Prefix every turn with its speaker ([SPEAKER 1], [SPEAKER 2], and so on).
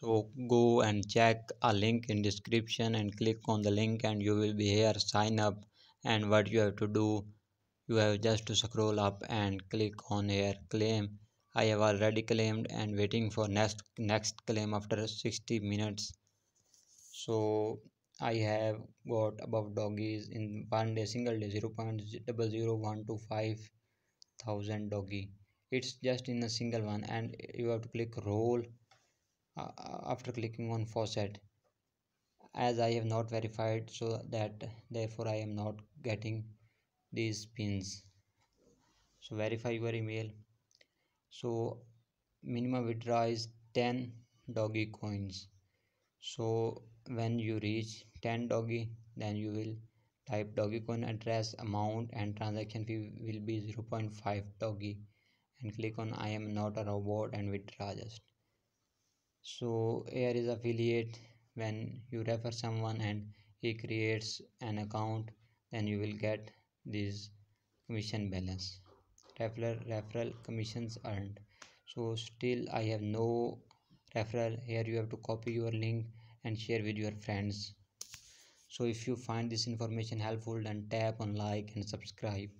[SPEAKER 1] so go and check a link in description and click on the link and you will be here. Sign up and what you have to do you have just to scroll up and click on here claim. I have already claimed and waiting for next next claim after 60 minutes. So i have got above doggies in one day single day 0 0.00125 thousand doggy. It's just in a single one and you have to click roll uh, after clicking on faucet as I have not verified so that therefore I am not getting these pins. So verify your email. So minimum withdraw is 10 doggy coins. So when you reach 10 doggy then you will type doggy coin address amount and transaction fee will be 0.5 doggy and click on I am not a robot and withdraw just so here is affiliate. When you refer someone and he creates an account then you will get this commission balance. Referral referral commissions earned. So still I have no referral. Here you have to copy your link and share with your friends. So if you find this information helpful then tap on like and subscribe